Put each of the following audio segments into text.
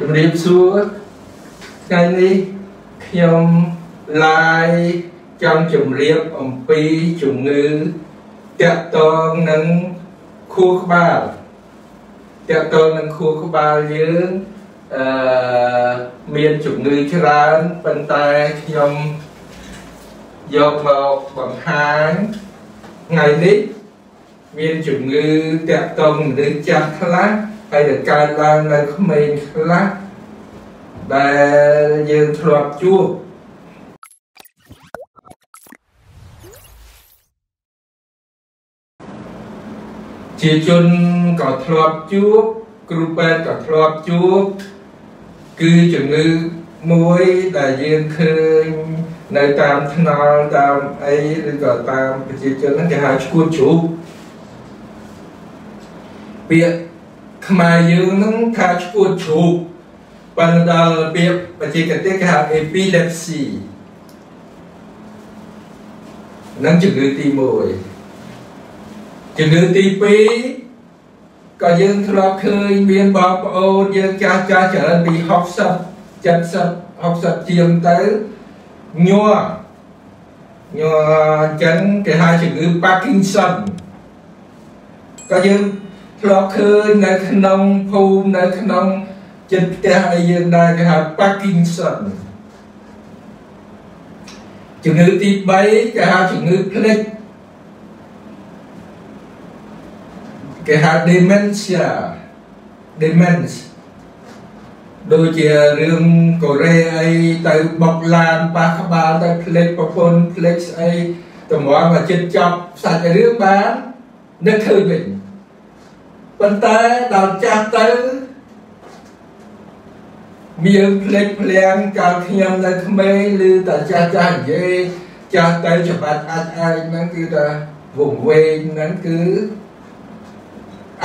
ជំរាបសួរថ្ងៃនេះខ្ញុំឡាយចង់ជម្រាបអំពីជំងឺតាក់ទងនឹងខួរក្បាលតាក់ទងនឹងខួរក្បាលយើងអឺមានជំងឺច្រើនប៉ុន្តែខ្ញុំយកមកបង្ហាញថ្ងៃនេះមានជំងឺតាក់ទងមនុស្សចាស់ខ្លះ ហើយទៅកើតឡើងនៅក្មេងខ្លះដែលយើងធ្លាប់ជួបជាជនក៏ធ្លាប់ជួបគ្រូពេទ្យក៏ធ្លាប់ជួបគឺជំងឺមួយដែលយើងឃើញនៅតាមថ្នល់តាមអីឬក៏តាមប្រជាជនហ្នឹងគេហៅឈួតជ្រូកពាក្យ ខ្មែរយើងហ្នឹងថាឈួតជ្រូកប៉ុន្តែដល់ពាក្យបច្ចេកទេសគេហៅ epilepsy នឹងជំងឺទី1ជំងឺទី2ក៏យើងធ្លាប់ឃើញមានបងប្អូនយើងចាស់ចាស់ច្រើនពី60 70 60ជាងទៅញ័រញ័រអញ្ចឹងគេហៅជំងឺ Parkinson ក៏យើង ធ្លាប់ឃើញនៅក្នុងភូមិនៅក្នុងចិត្តផ្ទះឲ្យយើងដែរគេហៅ Parkinson ជំងឺទី3គេហៅជំងឺភ្លេចគេហៅ dementia demence ដូចជារឿងកូរ៉េអីទៅបុកឡានប៉ះក្បាលទៅភ្លេចប្រពន្ធភ្លេចស្អីតម្រាំមកចិត្តចប់សាច់រឿងបាននឹកឃើញវិញ ប៉ុន្តែដល់ចាស់ទៅមានភ្លេចភ្លាំងកាលខ្ញុំនៅក្មេងឬតាចាស់ចាស់និយាយចាស់ទៅច្បាស់អាចអាចហ្នឹងគឺថាវងវែងហ្នឹងគឺ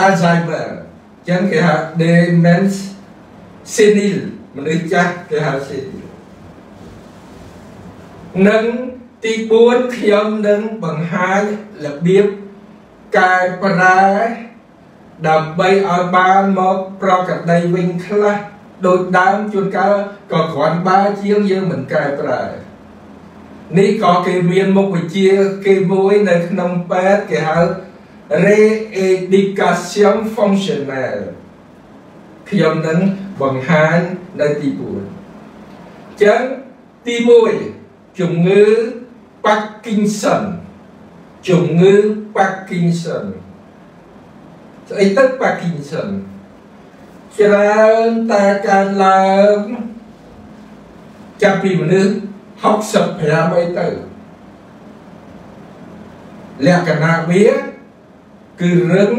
Alzheimer ចឹងគេហៅ dementia senile មនុស្សចាស់គេហៅ senile និងទី4ខ្ញុំនឹងបង្ហាញរបៀបកែប្រែ ដើម្បីឲ្យបានមកប្រកដីវិញខ្លះដូចដើមជួនកាលក៏គ្រាន់បើជាងយើងមិនកែប្រែនេះក៏គេមានមុខវិជ្ជាគេមួយនៅក្នុងពេទ្យគេហៅ re-education functional ខ្ញុំនឹងបង្ហាញនៅទី4អញ្ចឹងទី1ជំងឺ Parkinson ជំងឺ Parkinson ស្អីទៅ Parkinson ច្រើនតែកើនឡើងចាប់ពីមនុស្ស65អីទៅលក្ខណៈវាគឺរឹង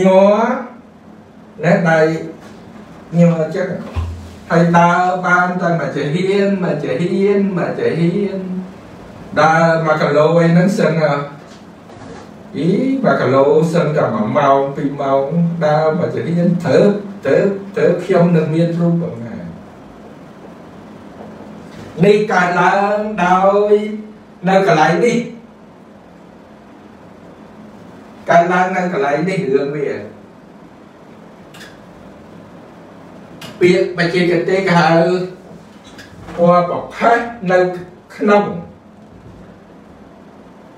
ញ័រណែដៃញ័រចិត្តហើយដើរបានតែមួយចាហ៊ានមួយចាហ៊ានមួយចាហ៊ានដើរ1គីឡូអីហ្នឹងសឹងអី 1គីឡូសឹងតែ1ម៉ោង2ម៉ោងដើរមួយចាហ៊ានត្រូវត្រូវត្រូវខ្ញុំនឹងមានរូបបង្ហាញនេះកើតឡើងដោយនៅកន្លែងនេះកើតឡើងនៅកន្លែងនេះរឿងវាពាក្យបច្ចេកទេសគេហៅពណ៌ប្រផេះនៅក្នុង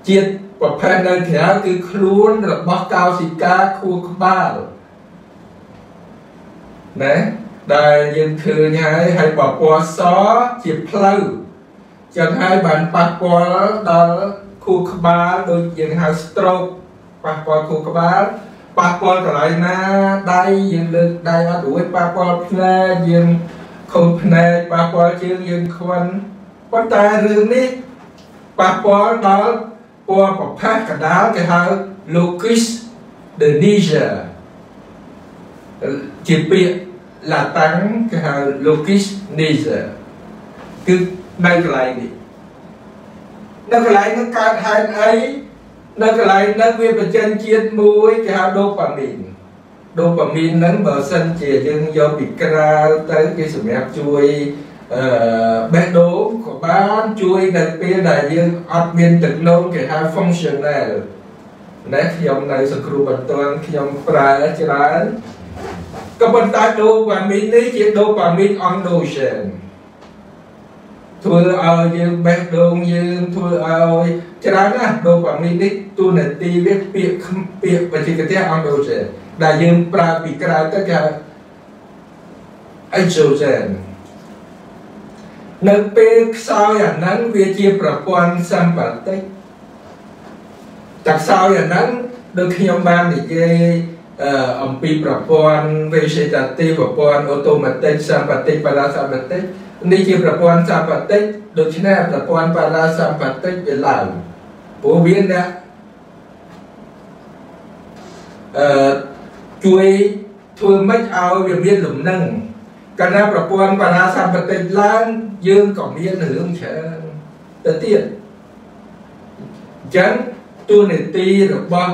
ជាតិ ប្រផេះនៅក្រៅគឺខ្លួនរបស់កោសិកាខួរក្បាលណាដែលយើងឃើញហើយហើយពណ៌សជាផ្លូវចឹងហើយបានប៉ះពាល់ដល់ខួរក្បាលដូចយើងហៅ stroke ប៉ះពាល់ខួរក្បាលប៉ះពាល់កន្លែងណាដៃយើងលើកដៃអត់រួចប៉ះពាល់ភ្នែកយើងខូចភ្នែកប៉ះពាល់ជើងយើងខ្វិនប៉ុន្តែរឿងនេះប៉ះពាល់ដល់ ពណ៌ប្រផេះកដាលគេហៅ locus de Niger ជាពាក្យឡាតាំងគេហៅ locus Niger គឺនៅកន្លែងនេះនៅកន្លែងនោះកើតហេតុអីនៅកន្លែងហ្នឹងវាបញ្ចេញជាតិមួយគេហៅដូប៉ាមីនដូប៉ាមីនហ្នឹងបើសិនជាយើងយកពីក្រៅទៅគេសម្រាប់ជួយ អឺបេះដូងក៏បានជួយនៅពេលដែលយើងអត់មានទឹកនោមគេហៅ functional ណែខ្ញុំនៅសង្គ្រោះបន្ទាន់ខ្ញុំប្រើច្រើនកក៏ប៉ុន្តែដូប៉ាមីននេះជាដូប៉ាមីនអង់ដូសែនធ្វើឲ្យយើងបេះដូងយើងធ្វើឲ្យច្រើនណាស់ដូប៉ាមីននេះទូនាទីវាពាក្យពាក្យបច្ចេកទេសអង់ដូសែនដែលយើងប្រើពីក្រៅទៅគេអេសូសែ ននៅពេលខ្សោយអាហ្នឹងវាជាប្រព័ន្ធសម្បត្តិតែខ្សោយអាហ្នឹងដូចខ្ញុំបាននិយាយអំពីប្រព័ន្ធ vegetative ប្រព័ន្ធ automatic sympathetic parasympathetic នេះជាប្រព័ន្ធ sympathetic ដូច្នេះប្រព័ន្ធ parasympathetic វាឡើងព្រោះវាអ្នកអឺជួយធ្វើម៉េចឲ្យវាមានលំនឹង កាលណាប្រព័ន្ធបារាសម្បត្តិឡើងយើងក៏មានរឿងច្រើនទៅទៀតអញ្ចឹងទូនីតិរបស់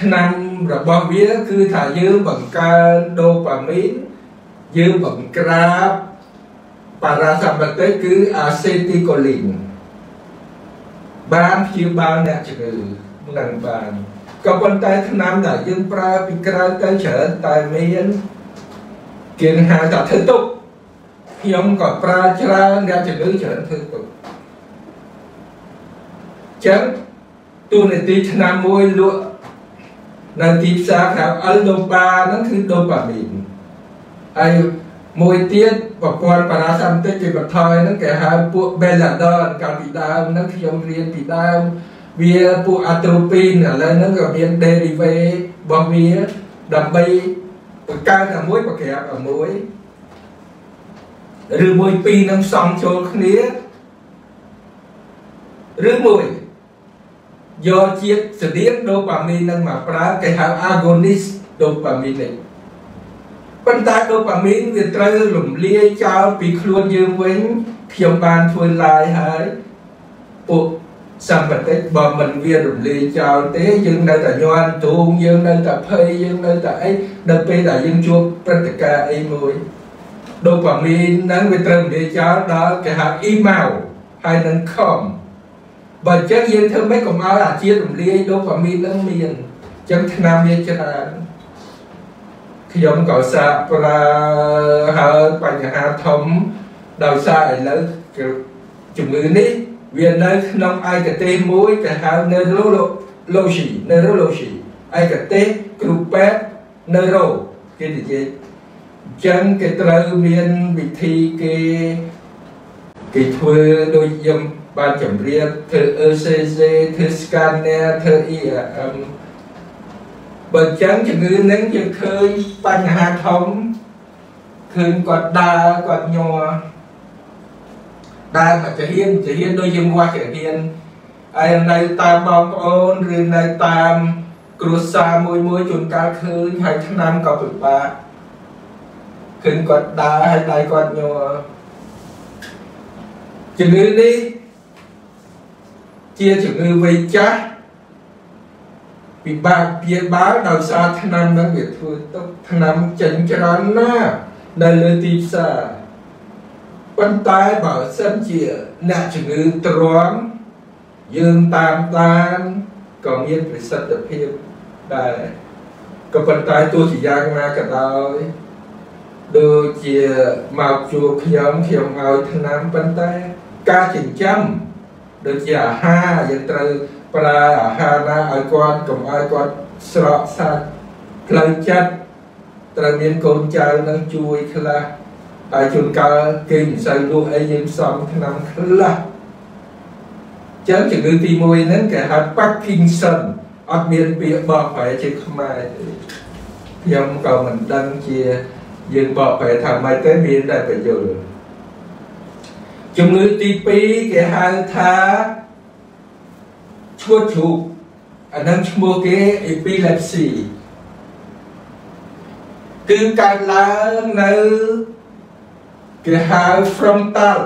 ថ្នាំរបស់វាគឺថាយើងបង្កើនដូប៉ាមីនយើងបង្ក្រាបបារាសម្បត្តិគឺអាសេទីកូលីនបានព្យាបាលអ្នកជំងឺនឹងបានក៏ប៉ុន្តែថ្នាំដែលយើងប្រើពីក្រៅទៅច្រើនតែមាន គេហៅថាធ្វើទុកខ្ញុំក៏ប្រើច្រើនអ្នកជំងឺច្រើនធ្វើទុកចឹងទូនាទីឆ្នាំមួយលក់នៅទីផ្សារក្រៅអលដូបាហ្នឹងគឺដូប៉ាមីនហើយមួយទៀតប្រព័ន្ធបារាសាំតិចគេបន្ថយហ្នឹងគេហៅពួកបេឡាដនកាលពីដើមហ្នឹងខ្ញុំរៀនពីដើមវាពួកអាត្រូពីនឥឡូវហ្នឹងក៏មាន derivative របស់វាដើម្បី បង្កើនតែមួយប្រក្រាបតែមួយឬមួយពីរនឹងផ្សំចូលគ្នាឬមួយយកជាតិស្តៀងដូប៉ាមីននឹងមកប្រើគេហៅ agonist ដូប៉ាមីននេះប៉ុន្តែដូប៉ាមីនវាត្រូវរំលាយចោលពីខ្លួនយើងវិញខ្ញុំបានធ្វើ live ហើយពួក សម្បត្តិបើមិនវារំលាយចោលទេយើងនៅតែញ័រទូងយើងនៅតែភ័យយើងនៅតែអីដល់ពេលដែលយើងជួបព្រឹត្តិការណ៍អីមួយដូប៉ាមីនហ្នឹងវាត្រូវរំលាយចោលដល់គេហៅ email ហើយនឹង com បើអញ្ចឹងយើងធ្វើម៉េចកុំឲ្យអាជាតិរំលាយដូប៉ាមីននឹងមានអញ្ចឹងឆ្នាំវាច្រើនខ្ញុំក៏សាកប្រើហើយបញ្ហាធំដោយសារឥឡូវជំងឺនេះ វានៅក្នុងឯកទេសមួយគេហៅ neurology neurology ឯកទេសគ្រូពេទ្យ neuro គេនិយាយអញ្ចឹងគេត្រូវមានវិធីគេគេធ្វើដូចយើងបានជម្រាបធ្វើ ECG ធ្វើ scanner ធ្វើ ERM បើអញ្ចឹងជំងឺនឹងយើងឃើញបញ្ហាធំឃើញគាត់ដើរគាត់ញ័រ ដើរមកចាហ៊ានចាហ៊ានដូចយើងវាស់ចាហ៊ានហើយនៅតាមបងប្អូនឬនៅតាមគ្រួសារមួយមួយជួនកាលឃើញហើយឆ្នាំក៏ពិបាកឃើញគាត់ដើរហើយដៃគាត់ញ័រជំងឺនេះជាជំងឺវ័យចាស់ពិបាកព្យាបាលដោយសារថ្នាំនឹងវាធ្វើទុកថ្នាំចេញច្រើនណាស់នៅលើទីផ្សារ ប៉ុន្តែបើសិនជាអ្នកជំងឺទ្រាំយើងតាមដានក៏មានប្រសិទ្ធភាពដែរក៏ប៉ុន្តែទោះជាយ៉ាងណាក៏ដោយដូចជាមកជួខ្ញុំខ្ញុំឲ្យថ្នាំប៉ុន្តែការចិញ្ចឹមដូចជាអាហារយើងត្រូវប្រើអាហារណាឲ្យគាត់កុំឲ្យគាត់ស្រកសាច់ផ្លូវចិត្តត្រូវមានកូនចៅនឹងជួយខ្លះ ហើយជួនកាលគេមិនសូវលក់អីយើងផ្សំឆ្នាំខ្លះចឹងជំងឺទី1ហ្នឹងគេហៅ Parkinson អត់មានពាក្យបកប្រែជាខ្មែរទេខ្ញុំក៏មិនដឹងជាយើងបកប្រែថាម៉េចទេមានតែបញ្យល់ជំងឺទី2គេហៅថាឈួតជ្រូកអានឹងឈ្មោះគេ epilepsy គឺកើតឡើងនៅ គេហៅ frontal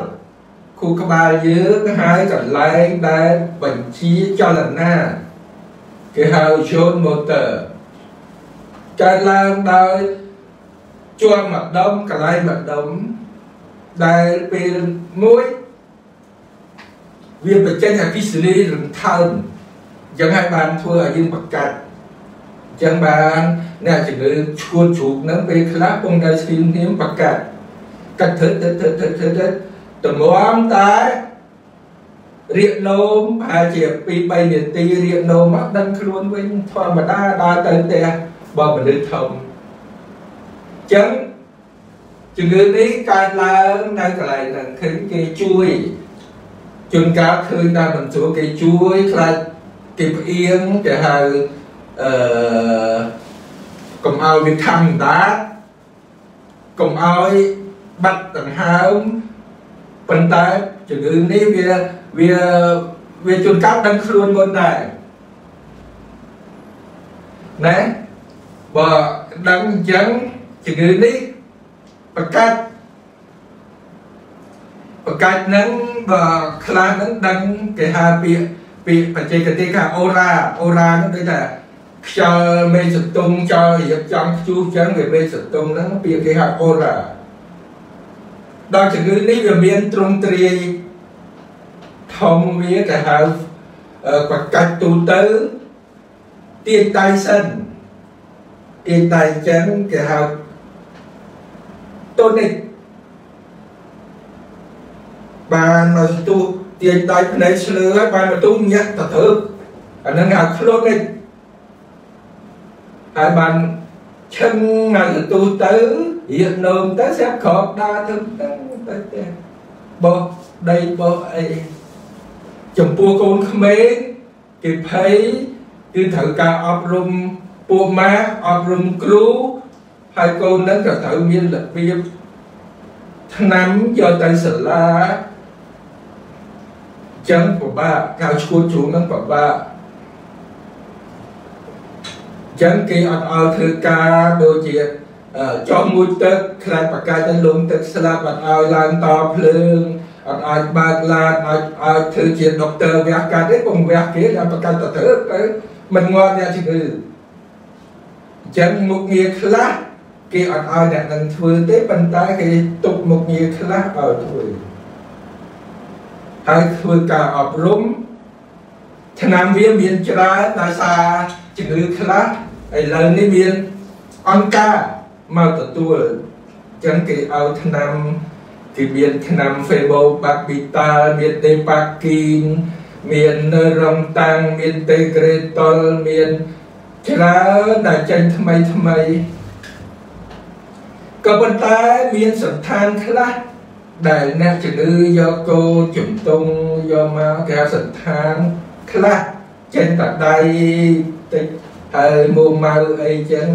ខួរក្បាលយើងហើយកន្លែងដែលបញ្ជាចលនាគេហៅ zone motor កើតឡើងដោយជាប់ម្ដុំកន្លែងម្ដុំដែលពេលមួយវាបញ្ចេញអគិសនីរំថើមអញ្ចឹងហើយបានធ្វើឲ្យយើងបង្កើតចឹងបានអ្នកជំងឺឈួតជ្រូកហ្នឹងពេលខ្លះពងដែលស្គីមគ្នាបកាត់ កាត់ធ្វើទៅទៅទៅទៅទៅតម្រាំតែរៀកនោមប្រហែលជា2 3នាទីរៀកនោមមកដឹងខ្លួនវិញធម្មតាដើរទៅផ្ទះបើមនុស្សធំចឹងជំងឺនេះកើតឡើងនៅកន្លែងហ្នឹងឃើញគេជួយជួនកាលឃើញតែមិនស្រួលគេជួយខ្លាចគេផ្អៀងគេហៅអឺកុំឲ្យវាខំដាកុំឲ្យ បាត់ដង្ហើមប៉ុន្តែជំងឺនេះវាវាវាជួនកាលដឹងខ្លួនមុនដែរណាបើដឹងអញ្ចឹងជំងឺនេះប្រកាសប្រកាសនឹងបើខ្លះនឹងដឹងគេហៅពាក្យពាក្យបច្ចេកទេសថាអូរ៉ាអូរ៉ានោះដូចថាខ្យល់មេសតុងចោលរៀបចំខ្ជុះចឹងវាមេសតុងហ្នឹងពាក្យគេហៅអូរ៉ា ដល់ជំងឺនេះវាមានទ្រង់ទ្រាយធំវាគេហៅប្រកាច់ទូទៅទាញដៃសិនទាញដៃចឹងគេហៅតូនិកបានមកទូទាញដៃភ្នែកឆ្លើហើយបានមកទូញាក់ទៅទៅអាហ្នឹងហៅខ្លួននេះហើយបានឈឹងមកទូទៅ រៀបនោមទៅស្រាប់ក្រោកដើរទៅទៅទៅទៅបោះដីបោះអីចំពោះកូនក្មេងគេភ័យគឺត្រូវការអប់រំពួកម៉ាក់អប់រំគ្រូហើយកូននឹងក៏ត្រូវមានរបៀបឆ្នាំយកទៅសាលាចឹងពិបាកការឈួតជ្រូងនឹងពិបាកចឹងគេអត់ឲ្យធ្វើការដូចជា ចុះមួយទឹកខ្លាចបកាយទៅលំទឹកស្លាប់អត់ឲ្យឡើងតភ្លើងអត់ឲ្យបើកឡានឲ្យឲ្យធ្វើជាដុកទ័រវះកាត់ទេពងវះគេដល់បកាយទៅធ្វើទៅមិនងាប់អ្នកជំងឺអញ្ចឹងមុខងារខ្លះគេអត់ឲ្យអ្នកនឹងធ្វើទេប៉ុន្តែគេទុកមុខងារខ្លះឲ្យធ្វើហើយធ្វើការអប់រំឆ្នាំវាមានច្រើនដោយសារជំងឺខ្លះឥឡូវនេះមានអង្គការ មកទទួលចឹងគេឲ្យឆ្នាំគេមានឆ្នាំ Febo Babital មាន Depakin មានរងតាំងមាន Tegretol មានច្រើនដែលចេញថ្មីថ្មីក៏ប៉ុន្តែមានសន្តានខ្លះដែលអ្នកជំងឺយកគោជំទង់យកមកគេសន្តានខ្លះចេញតែដៃតិចហើយមួម៉ៅអីចឹង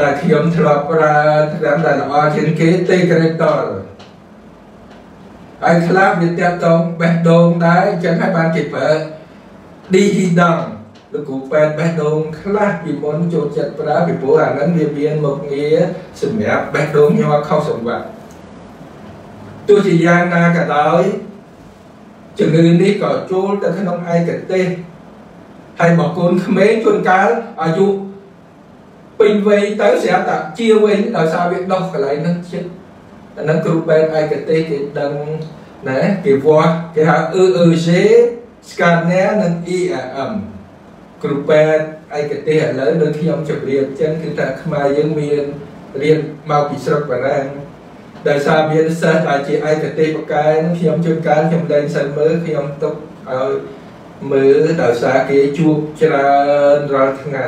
ដែលខ្ញុំធ្លាប់ប្រើថ្នាំដែលល្អជាងគេទេក្រេតលហើយខ្លះវាតាក់តងបេះដូងដែរអញ្ចឹងហើយបានគេប្រើឌីហ៊ីដង់លោកគ្រូពេទ្យបេះដូងខ្លះពីមុនចូលចិត្តប្រើពីព្រោះអាហ្នឹងវាមានមុខងារសម្រាប់បេះដូងញ័រខុសសង្វាក់ទោះជាយ៉ាងណាក៏ដោយជំងឺនេះក៏ចូលទៅក្នុងឯកទេសហើយមកកូនក្មេងជួនកាលអាយុ ពេញវ័យទៅស្រាប់តែជាវិញដោយសារវាដោះកន្លែងហ្នឹងចិត្តអាហ្នឹងគ្រូពេទ្យឯកទេសគេដឹងណាគេវាស់គេហៅ EEG scanner និង ERM គ្រូពេទ្យឯកទេសឥឡូវដូចខ្ញុំជម្រាបចឹងគឺថាខ្មែរយើងមានរៀនមកពីស្រុកបារាំងដោយសារមានសិស្សដែលជាឯកទេសបកែខ្ញុំជួនកាលខ្ញុំលែងសិនមើលខ្ញុំទុកឲ្យមើលដោយសារគេជួបច្រើនរាល់ថ្ងៃ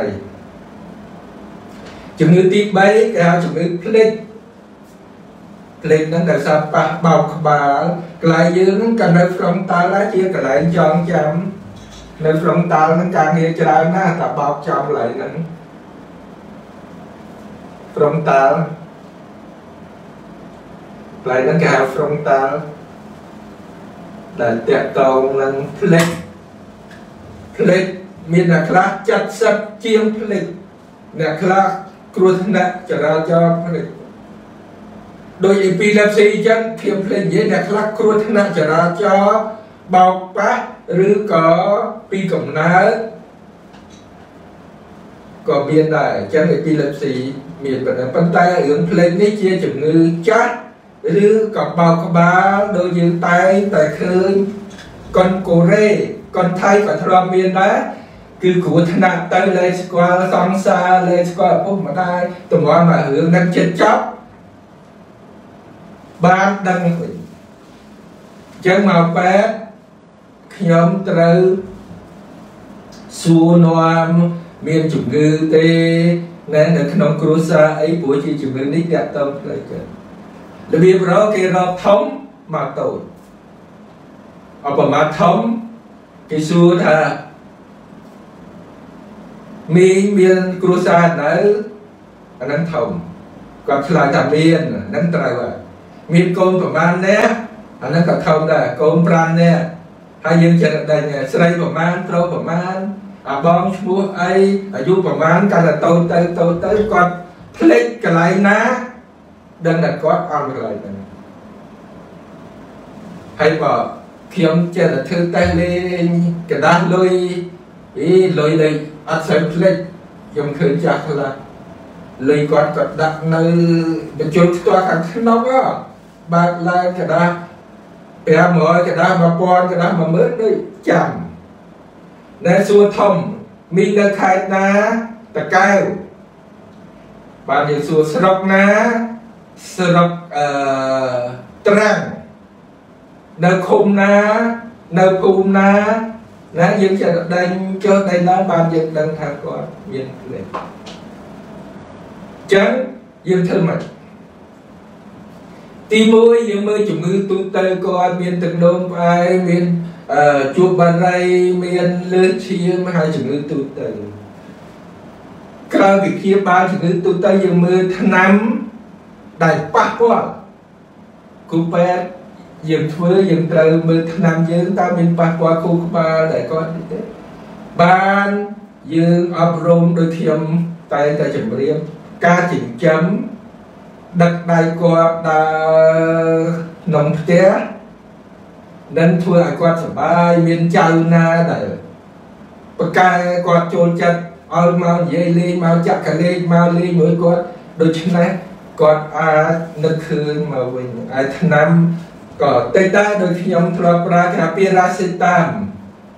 ជំងឺទី3គេហៅជំងឺភ្លេចភ្លេចហ្នឹងដោយសារប៉ះបោកក្បាលកន្លែងយើងហ្នឹងក៏នៅ frontal ដែរជាកន្លែងចងចាំនៅ frontal ហ្នឹងការងារច្រើនណាស់តែបោកចំកន្លែងហ្នឹង frontal កន្លែងហ្នឹងគេហៅ frontal ដែលតាក់ទងនឹងភ្លេចភ្លេចមានអ្នកខ្លះ70ជាងភ្លេចអ្នកខ្លះ គ្រោះថ្នាក់ចរាចរណ៍ភ្លេចដោយ epilepsy អញ្ចឹងខ្ញុំភ្លេចនិយាយអ្នកខ្លះគ្រោះថ្នាក់ចរាចរណ៍បោកប៉ះឬក៏ពីកំណើតក៏មានដែរអញ្ចឹង epilepsy មានប៉ុណ្ណឹងប៉ុន្តែរឿងភ្លេចនេះជាជំងឺចាស់ឬក៏បោកក្បាលដូចយើងតែងតែឃើញកុនកូរ៉េកុនថៃក៏ធ្លាប់មានដែរ គឺគ្រូថ្នាក់ទៅលេងស្គាល់សង្សារលេងស្គាល់ឪពុកម្ដាយតម្រាំមករឿងនឹងចិត្តចប់បានដឹងវិញអញ្ចឹងមកបែបខ្ញុំត្រូវសួរនាំមានជំងឺទេណែនៅក្នុងគ្រួសារអីព្រោះជាជំងឺនេះតាក់ទងផ្លូវចិត្តរបៀបរកគេរកធំមកតូចអបមាធំគេសួរថា មីងមានគ្រួសារនៅអានឹងធំគាត់ឆ្លើយថាមានហ្នឹងត្រូវហើយមានកូនប្រមាណនាក់អាហ្នឹងក៏ធំដែរកូន5នាក់ហើយយើងចិត្តដឹងស្រីប្រមាណប្រុសប្រមាណអាបងឈ្មោះអីអាយុប្រមាណកាន់តែតូចទៅតូចទៅគាត់ភ្លេចកន្លែងណាដឹងតែគាត់អត់កន្លែងហ្នឹងហើយបើខ្ញុំចេះតែធ្វើតេស្តលេងกระดาษលុយអីលុយលេង អត់សូវភ្លេចខ្ញុំឃើញចាស់ខ្លះលុយគាត់ក៏ដាក់នៅបញ្ចូលផ្ទាល់ខាងក្នុងបើកឡើងกระดาษ500กระดาษ1000กระดาษ10000ដូចចាំដែលសួរធំមីនៅខេត្តណាតកែវបាទយើងសួរស្រុកណាស្រុកអឺត្រាំងនៅឃុំណានៅភូមិណា ណាយើងចេះតែដេញចុះដេញឡើងបានយើងដឹងថាគាត់មានផ្លេចចឹងយើងធ្វើម៉េចទី1យើងមើលជំងឺទូទៅគាត់មានទឹកនោមផ្អែមមានជួបបារីមានលើសឈាមហើយជំងឺទូទៅក្រៅពីព្យាបាលជំងឺទូទៅយើងមើលថ្នាំដែលប៉ះពាល់គ្រូពេទ្យ យើងធ្វើយើងត្រូវមើលថ្នាំយើងតើមានប៉ះពាល់ខួរក្បាលដែលគាត់ទេបានយើងអប់រំដោយខ្ញុំតែតែជម្រាបការចិញ្ចឹមដឹកដៃគាត់ដើរក្នុងផ្ទះនឹងធ្វើឲ្យគាត់សុបាយមានចៅណាដែលបកែគាត់ចូលចិត្តឲ្យមកនិយាយលេងមកចាក់កលេងមកលេងមួយគាត់ដូច្នេះគាត់អាចនឹកឃើញមកវិញហើយឆ្នាំ ក៏តិចដែរដូចខ្ញុំធ្លាប់ប្រើថាពីរ៉ាសេតាម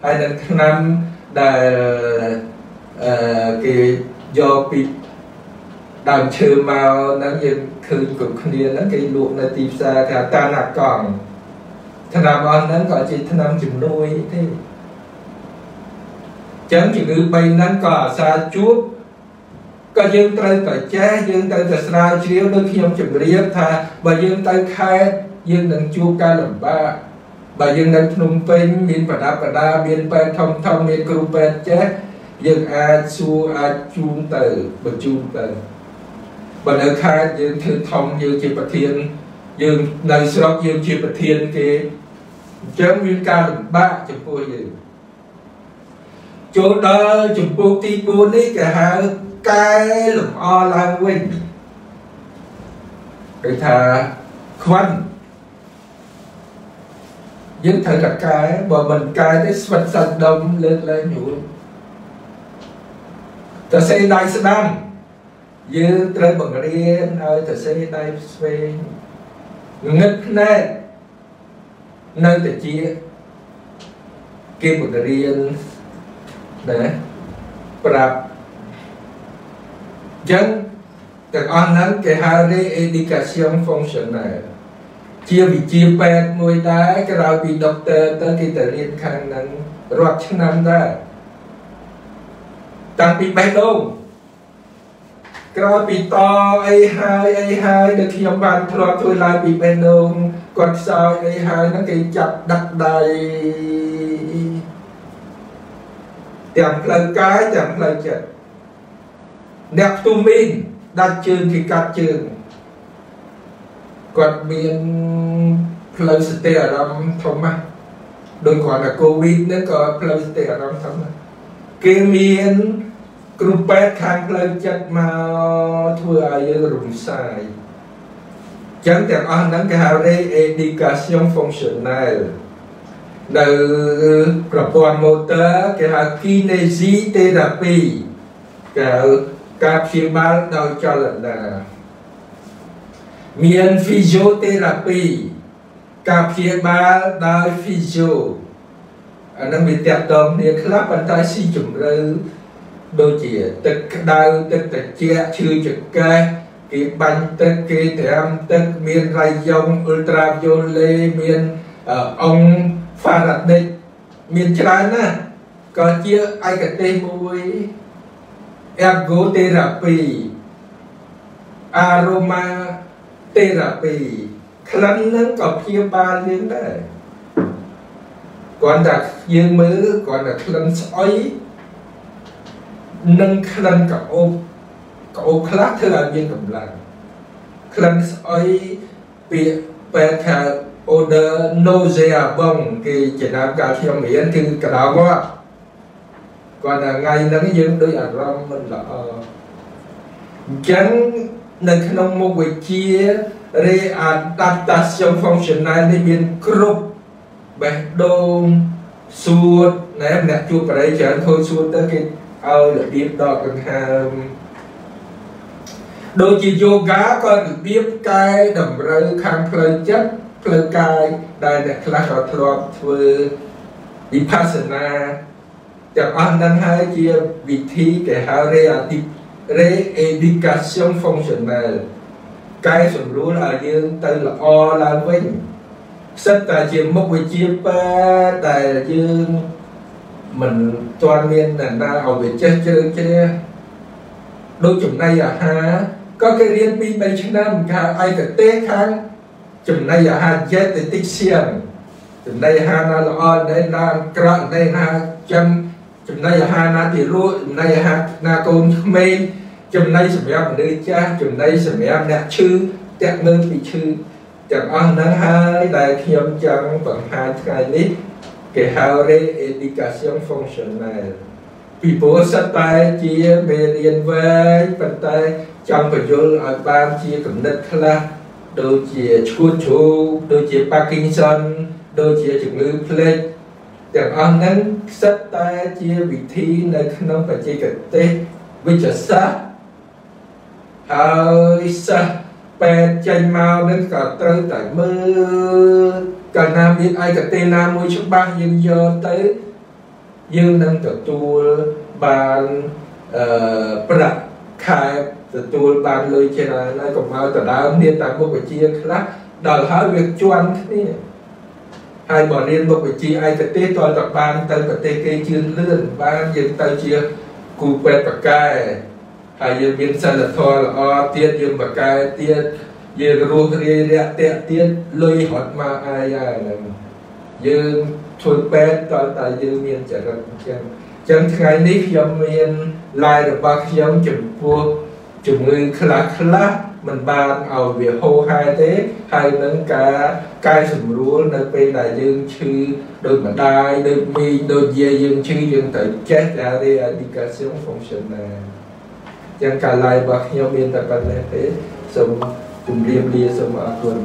ហើយនឹងឆ្នាំដែលអឺគេយកពីដើមឈើមកហ្នឹងយើងឃើញគ្រប់គ្នាហ្នឹងគេលក់នៅទីផ្សារគេតាណាកង់ថ្នាំអស់ហ្នឹងក៏ជាថ្នាំជំនួយទេចឹងជំងឺ3ហ្នឹងក៏អាសាជួបក៏យើងត្រូវតែចេះយើងត្រូវតែស្រាវជ្រាវដូចខ្ញុំជម្រាបថាបើយើងទៅខេត្ត យើងនឹងជួបការលំបាកបើយើងនៅភ្នំពេញមានប្រដាប់ប្រដាមានពេទ្យធំធំមានគ្រូពេទ្យចេះយើងអាចសួរអាចជូនទៅបញ្ជូនទៅបើនៅខេត្តយើងធ្វើធំយើងជាប្រធានយើងនៅស្រុកយើងជាប្រធានគេអញ្ចឹងមានការលំបាកចំពោះយើងចូលដល់ចំពោះទី4នេះគេហៅកែលម្អឡើងវិញគេថាខ្វិន យើងត្រូវតែកែបើមិនកែទេស្វិតសាច់ដុំលើកលែងយូរតសេដៃស្ដាំយើងត្រូវបង្រៀនឲ្យតសេដៃស្វែងងឹតភ្នែកនៅតែជាគេបង្រៀនណាប្រាប់ចឹងទាំងអស់ហ្នឹងគេហៅ re-education functional ជាវិជាពេទ្យមួយដែរក្រោយពីដុកទ័រទៅគេទៅរៀនខាងហ្នឹងរាប់ឆ្នាំដែរតាំងពីបេះដូងក្រោយពីតអីហើយអីហើយដែលខ្ញុំបានធ្លាប់ធ្វើឡើងពីបេះដូងគាត់ខ្សោយអីហើយហ្នឹងគេចាប់ដាក់ដៃទាំងផ្លូវកាយទាំងផ្លូវចិត្តអ្នកផ្ទុំមីនដាច់ជើងគេកាត់ជើង គាត់មានផ្លូវសតិអារម្មណ៍ធំណាស់ដោយគ្រាន់តែកូវីដហ្នឹងក៏ផ្លូវសតិអារម្មណ៍ធំណាស់គេមានគ្រូពេទ្យខាងផ្លូវចិត្តមកធ្វើឲ្យយើងរំសាយចឹងទាំងអស់ហ្នឹងគេហៅ re-education functional នៅប្រព័ន្ធ motor គេហៅ kinesitherapy គេហៅការព្យាបាលដោយចលនា មាន physiotherapy ការព្យាបាលដោយ physio អានឹងវាតាក់ទងគ្នាខ្លះប៉ុន្តែស៊ីជម្រៅដូចជាទឹកក្តៅទឹកត្រជាក់ឈឺចង្កេះគេបាញ់ទឹកគេត្រាំទឹកមានរៃយ៉ុងអ៊ុលត្រាយ៉ូឡេមានអងហ្វារ៉ាដិកមានច្រើនណាស់ក៏ជាឯកទេសមួយ ergotherapy aroma therapy ក្លិននឹងក៏ព្យាបាលយើងដែរគ្រាន់តែយើងមើលគ្រាន់តែក្លិនស្អុយនិងក្លិនកោបកោបខ្លះធ្វើឲ្យមានកម្លាំងក្លិនស្អុយពាក្យបែរថា odor nauseabond គេចំណាំកាលខ្ញុំរៀនគឺកដោគាត់គាត់ថាថ្ងៃហ្នឹងយើងដូចអារម្មណ៍មិនល្អអញ្ចឹង នៅក្នុងមុខវិជ្ជា readaptation functional នេះមានគ្រប់បេះដូងសួតណែអ្នកជួបបរិយាច្រើនធ្វើសួតទៅគេឲ្យរបៀបដកដង្ហើមដូចជាយូហ្គាក៏របៀបកែតម្រូវខាងផ្លូវចិត្តផ្លូវកាយដែលអ្នកខ្លះក៏ធ្លាប់ធ្វើវិបស្សនាទាំងអស់នឹងហើយជាវិធីគេហៅ re-education functional កែសម្រួលឲ្យយើងទៅល្អឡើងវិញសិតតែជាមុខវិជ្ជាពេទ្យដែលយើងមិនទាន់មានអ្នកណាឲ្យវាចេះជ្រៅជ្រះដូចចំណីអាហារក៏គេរៀនពី3ឆ្នាំខាងឯកទេសខាងចំណីអាហារ dietitian ចំណីអាហារណាល្អណែណាក្រក់ណែណាចាំ ចំណីអាហារណាទីរក់ចំណីអាហារណាកូនក្មេងចំណីសម្រាប់មនុស្សចាស់ចំណីសម្រាប់អ្នកឈឺតាក់មើលពីឈឺទាំងអស់ហ្នឹងហើយដែលខ្ញុំចង់បង្ហាញថ្ងៃនេះគេហៅ re-education functional ពីព្រោះសិតតែជាមេរៀនវែងប៉ុន្តែចង់បញ្យល់ឲ្យបានជាគំនិតខ្លះដូចជាឈួតជ្រូកដូចជា Parkinson ដូចជាជំងឺភ្លេច ទាំងអស់ហ្នឹងសិតតែជាវិធីនៅក្នុងបច្ចេកទេសវិទ្យាសាស្ត្រហើយសិស្សពេទ្យចេញមកនឹងក៏ត្រូវតែមើលកាលណាមានឯកទេសណាមួយច្បាស់យើងយកទៅយើងនឹងទទួលបានអឺប្រាក់ខែទទួលបានលុយច្រើនហើយកុំឲ្យដដើមមានតែមុខវិជ្ជាខ្លះដល់ហើយវាជន់គ្នា ហើយបើរៀនមុខវិជ្ជាឯកទេសតើតបានទៅប្រទេសគេជឿនលឿនបានយើងទៅជាគូពេទ្យបកែហើយយើងមានសិលធម៌ល្អទៀតយើងបកែទៀតយើងរស់រាយរាក់ទាក់ទៀតលុយរត់មកអាយហើយយើងជួយពេទ្យតើតើយើងមានចរិតអញ្ចឹងចឹងថ្ងៃនេះខ្ញុំមាន live របស់ខ្ញុំចំពោះជំងឺខ្លះខ្លះ មិនបានឲ្យវាហូរហែទេហើយនឹងការកែសម្រួលនៅពេលដែលយើងឈឺដូចម្ដាយដូចមីងដូចយាយយើងឈឺយើងត្រូវចេះតែ re-education functional ចឹងការ live របស់ខ្ញុំមានតែប៉ុណ្ណេះទេសូមជម្រាបលាសូមអរគុណ